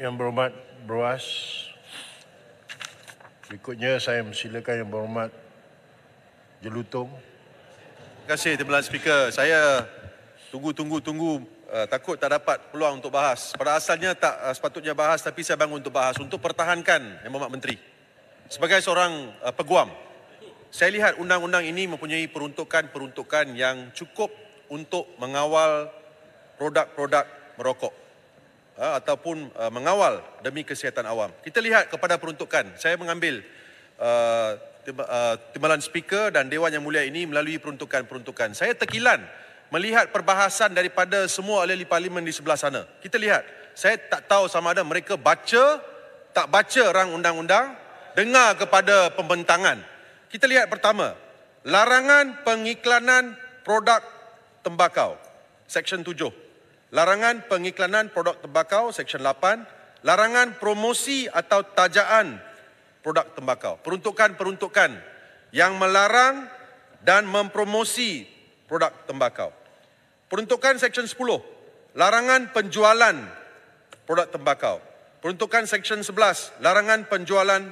Yang berhormat Beruas. Berikutnya saya memsilakan Yang berhormat Jelutong. Terima kasih Timbalan Speaker. Saya tunggu-tunggu-tunggu uh, takut tak dapat peluang untuk bahas. Pada asalnya tak uh, sepatutnya bahas tapi saya bangun untuk bahas untuk pertahankan Yang Berhormat Menteri. Sebagai seorang uh, peguam, saya lihat undang-undang ini mempunyai peruntukan-peruntukan yang cukup untuk mengawal produk-produk merokok uh, ataupun uh, mengawal demi kesihatan awam. Kita lihat kepada peruntukan. Saya mengambil uh, uh, timbalan speaker dan Dewan Yang Mulia ini melalui peruntukan-peruntukan. Saya terkilan melihat perbahasan daripada semua ahli parlimen di sebelah sana. Kita lihat, saya tak tahu sama ada mereka baca, tak baca rang undang-undang, dengar kepada pembentangan. Kita lihat pertama, larangan pengiklanan produk tembakau, Section 7. Larangan pengiklanan produk tembakau, Section 8. Larangan promosi atau tajaan produk tembakau. Peruntukan-peruntukan yang melarang dan mempromosi produk tembakau. Peruntukan Section 10. Larangan penjualan produk tembakau. Peruntukan Section 11. Larangan penjualan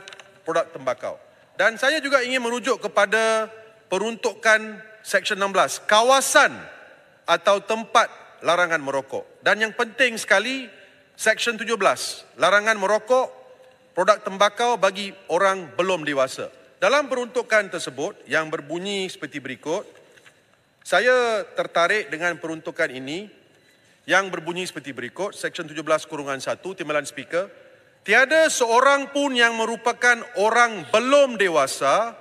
produk tembakau. Dan saya juga ingin merujuk kepada peruntukan Section 16, kawasan atau tempat larangan merokok. Dan yang penting sekali, Section 17, larangan merokok produk tembakau bagi orang belum dewasa. Dalam peruntukan tersebut yang berbunyi seperti berikut, saya tertarik dengan peruntukan ini yang berbunyi seperti berikut, Section 17 kurungan 1, Timbalan Speaker, Tiada seorang pun yang merupakan orang belum dewasa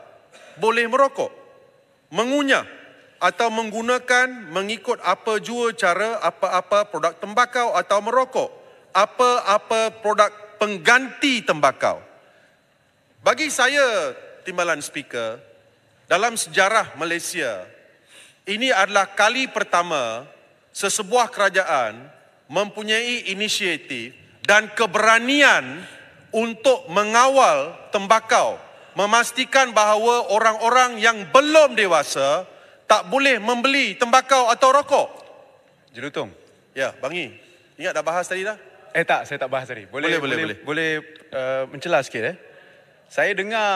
boleh merokok, mengunyah atau menggunakan mengikut apa jua cara apa-apa produk tembakau atau merokok, apa-apa produk pengganti tembakau. Bagi saya, timbalan speaker, dalam sejarah Malaysia, ini adalah kali pertama sesebuah kerajaan mempunyai inisiatif dan keberanian untuk mengawal tembakau, memastikan bahawa orang-orang yang belum dewasa tak boleh membeli tembakau atau rokok. Jelutong. Ya, Bangi. Ingat dah bahas tadi dah? Eh tak, saya tak bahas tadi. Boleh Boleh, boleh, boleh, boleh. uh, mencelah sikit eh. Saya dengar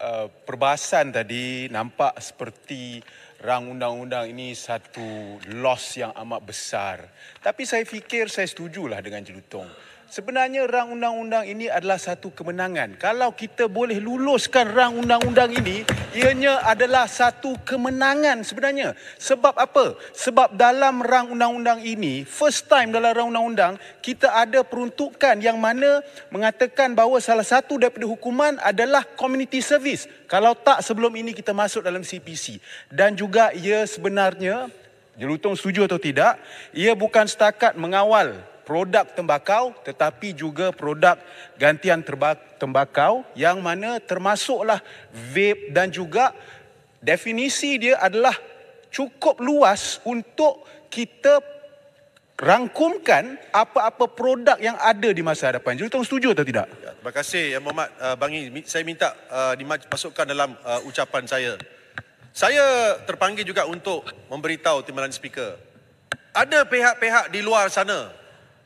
uh, perbahasan tadi nampak seperti rang undang-undang ini satu loss yang amat besar. Tapi saya fikir saya setujulah dengan Jelutong. Sebenarnya rang undang-undang ini adalah satu kemenangan. Kalau kita boleh luluskan rang undang-undang ini, ianya adalah satu kemenangan sebenarnya. Sebab apa? Sebab dalam rang undang-undang ini, first time dalam rang undang-undang, kita ada peruntukan yang mana mengatakan bahawa salah satu daripada hukuman adalah community service. Kalau tak sebelum ini kita masuk dalam CPC. Dan juga ia sebenarnya, Jelutong setuju atau tidak, ia bukan setakat mengawal produk tembakau tetapi juga produk gantian tembakau yang mana termasuklah vape dan juga definisi dia adalah cukup luas untuk kita rangkumkan apa-apa produk yang ada di masa hadapan. Jadi tuan setuju atau tidak? Ya, terima kasih Yang Berhormat uh, Bangi. Saya minta uh, dimasukkan dalam uh, ucapan saya. Saya terpanggil juga untuk memberitahu timbalan speaker. Ada pihak-pihak di luar sana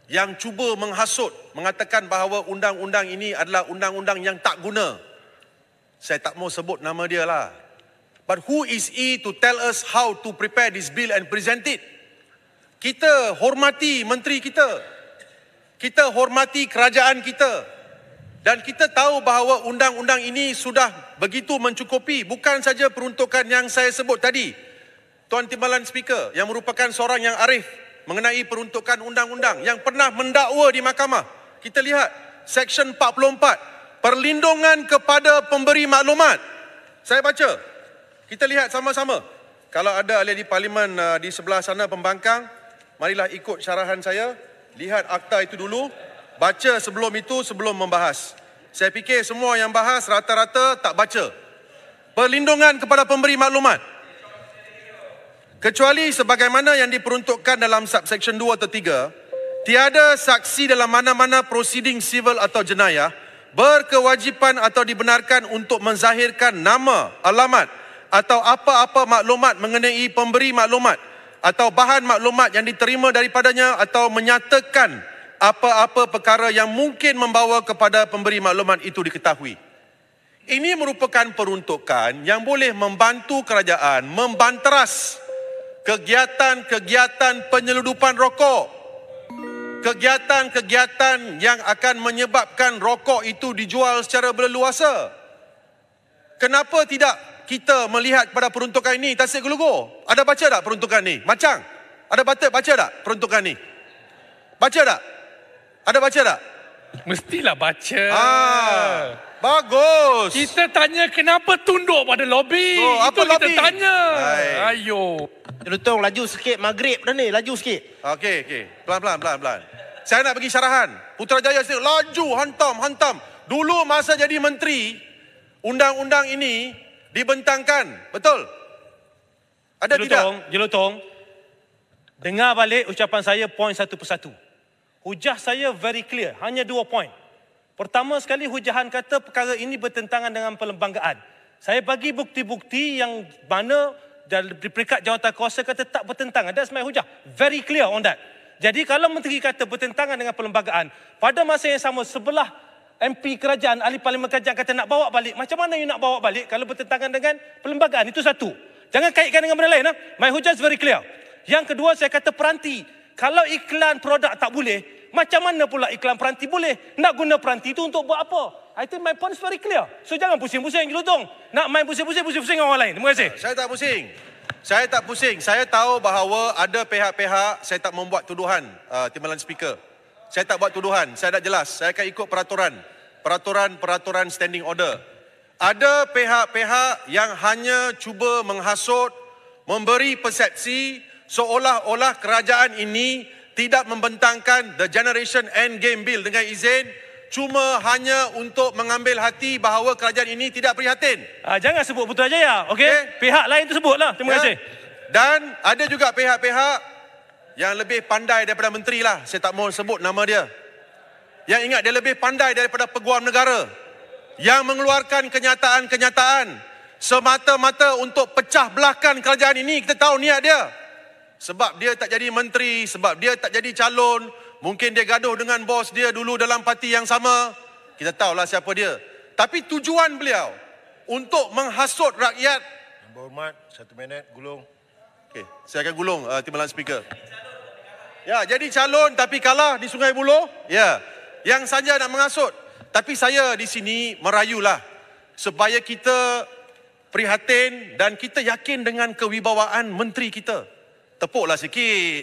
yang cuba menghasut, mengatakan bahawa undang-undang ini adalah undang-undang yang tak guna. Saya tak mau sebut nama dia lah. But who is he to tell us how to prepare this bill and present it? Kita hormati menteri kita. Kita hormati kerajaan kita. Dan kita tahu bahawa undang-undang ini sudah begitu mencukupi. Bukan saja peruntukan yang saya sebut tadi. Tuan Timbalan Speaker yang merupakan seorang yang arif mengenai peruntukan undang-undang yang pernah mendakwa di mahkamah. Kita lihat Section 44. Perlindungan kepada pemberi maklumat. Saya baca. Kita lihat sama-sama. Kalau ada ahli di parlimen uh, di sebelah sana pembangkang, marilah ikut syarahan saya. Lihat akta itu dulu. Baca sebelum itu sebelum membahas. Saya fikir semua yang bahas rata-rata tak baca. Perlindungan kepada pemberi maklumat. Kecuali sebagaimana yang diperuntukkan dalam subsection 2 atau 3, tiada saksi dalam mana-mana proceeding civil atau jenayah berkewajipan atau dibenarkan untuk menzahirkan nama, alamat atau apa-apa maklumat mengenai pemberi maklumat atau bahan maklumat yang diterima daripadanya atau menyatakan apa-apa perkara yang mungkin membawa kepada pemberi maklumat itu diketahui. Ini merupakan peruntukan yang boleh membantu kerajaan membanteras kegiatan-kegiatan penyeludupan rokok. Kegiatan-kegiatan yang akan menyebabkan rokok itu dijual secara berleluasa. Kenapa tidak kita melihat pada peruntukan ini tasik gelugur? Ada baca tak peruntukan ini? Macang? Ada baca baca tak peruntukan ini? Baca tak? Ada baca tak? Mestilah baca. Ah, bagus. Kita tanya kenapa tunduk pada lobby. Oh, apa Itu kita lobby? tanya. Baik. Ayo. Jelutong laju sikit maghrib dah ni, laju sikit. Okey, okey. Pelan-pelan, pelan-pelan. Saya nak bagi syarahan. Putrajaya sini laju, hantam, hantam. Dulu masa jadi menteri, undang-undang ini dibentangkan. Betul? Ada tidak? Jelutong, Jelutong. Dengar balik ucapan saya poin satu persatu. Hujah saya very clear, hanya dua poin. Pertama sekali hujahan kata perkara ini bertentangan dengan perlembagaan. Saya bagi bukti-bukti yang mana dari peringkat jawatan kuasa kata tak bertentangan. That's my hujah. Very clear on that. Jadi kalau menteri kata bertentangan dengan perlembagaan, pada masa yang sama sebelah MP kerajaan, ahli parlimen kerajaan kata nak bawa balik. Macam mana you nak bawa balik kalau bertentangan dengan perlembagaan? Itu satu. Jangan kaitkan dengan benda lain. Ha? My hujah is very clear. Yang kedua saya kata peranti. Kalau iklan produk tak boleh, macam mana pula iklan peranti boleh? Nak guna peranti itu untuk buat apa? I think my point is very clear. So jangan pusing-pusing jelutong. Nak main pusing-pusing, pusing-pusing orang lain. Terima kasih. Saya tak pusing. Saya tak pusing. Saya tahu bahawa ada pihak-pihak saya tak membuat tuduhan uh, timbalan speaker. Saya tak buat tuduhan. Saya dah jelas. Saya akan ikut peraturan. Peraturan-peraturan standing order. Ada pihak-pihak yang hanya cuba menghasut, memberi persepsi seolah-olah kerajaan ini tidak membentangkan the generation end game bill dengan izin cuma hanya untuk mengambil hati bahawa kerajaan ini tidak prihatin. Ah, jangan sebut Putrajaya. Okey? Okey. Pihak lain tu sebutlah. Terima Ya. kasih. Dan ada juga pihak-pihak yang lebih pandai daripada menteri lah. Saya tak mahu sebut nama dia. Yang ingat dia lebih pandai daripada peguam negara. Yang mengeluarkan kenyataan-kenyataan semata-mata untuk pecah belahkan kerajaan ini. Kita tahu niat dia. Sebab dia tak jadi menteri, sebab dia tak jadi calon, mungkin dia gaduh dengan bos dia dulu dalam parti yang sama. Kita tahulah siapa dia. Tapi tujuan beliau untuk menghasut rakyat Yang berhormat, satu minit, gulung. Okey, saya akan gulung uh, timbalan speaker. Ya, jadi calon tapi kalah di Sungai Buloh. Ya. Yang saja nak mengasut. Tapi saya di sini merayulah supaya kita prihatin dan kita yakin dengan kewibawaan menteri kita. Tepuklah sikit.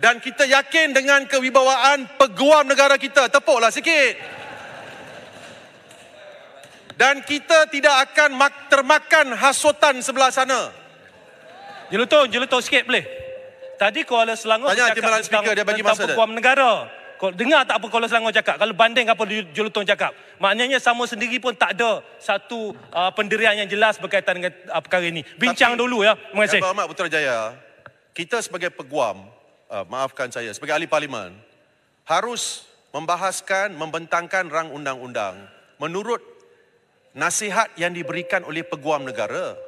Dan kita yakin dengan kewibawaan peguam negara kita. Tepuklah sikit. Dan kita tidak akan mak- termakan hasutan sebelah sana. Jelutong, jelutong sikit boleh? Tadi Kuala Selangor Tanya bercakap timbalan tentang, dia bagi tentang masa dia. peguam negara. Kau dengar tak apa Kuala Selangor cakap? Kalau banding apa Jelutong cakap. Maknanya sama sendiri pun tak ada satu uh, pendirian yang jelas berkaitan dengan uh, perkara ini. Bincang Tapi- dulu ya. Terima kasih. Yang Berhormat Putrajaya, kita sebagai peguam, uh, maafkan saya, sebagai ahli parlimen, harus membahaskan, membentangkan rang undang-undang menurut nasihat yang diberikan oleh peguam negara.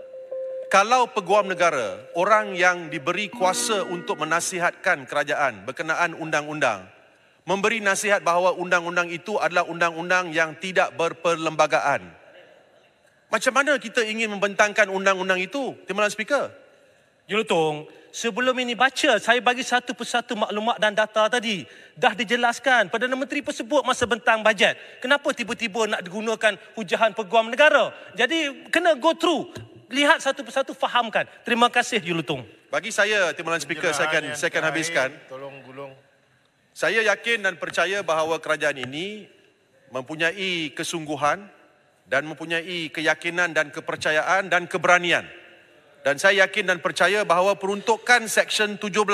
Kalau peguam negara, orang yang diberi kuasa untuk menasihatkan kerajaan berkenaan undang-undang, memberi nasihat bahawa undang-undang itu adalah undang-undang yang tidak berperlembagaan. Macam mana kita ingin membentangkan undang-undang itu, Timbalan Speaker? Jelutong, sebelum ini baca, saya bagi satu persatu maklumat dan data tadi. Dah dijelaskan. Perdana Menteri pun sebut masa bentang bajet. Kenapa tiba-tiba nak digunakan hujahan peguam negara? Jadi, kena go through. Lihat satu persatu, fahamkan. Terima kasih, Jelutong. Bagi saya, Timbalan Speaker, saya akan, saya akan habiskan. Tolong. Saya yakin dan percaya bahawa kerajaan ini mempunyai kesungguhan dan mempunyai keyakinan dan kepercayaan dan keberanian. Dan saya yakin dan percaya bahawa peruntukan Seksyen 17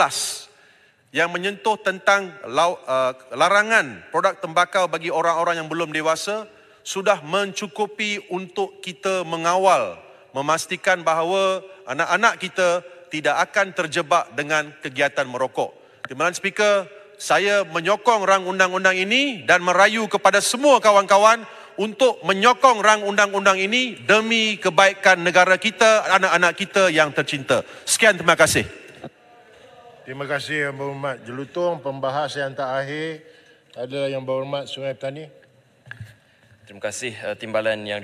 yang menyentuh tentang uh, larangan produk tembakau bagi orang-orang yang belum dewasa sudah mencukupi untuk kita mengawal memastikan bahawa anak-anak kita tidak akan terjebak dengan kegiatan merokok. Timbalan Speaker, saya menyokong rang undang-undang ini dan merayu kepada semua kawan-kawan untuk menyokong rang undang-undang ini demi kebaikan negara kita, anak-anak kita yang tercinta. Sekian terima kasih. Terima kasih Yang Berhormat. Jelutong pembahas yang terakhir adalah Yang Berhormat Sungai Petani. Terima kasih uh, timbalan yang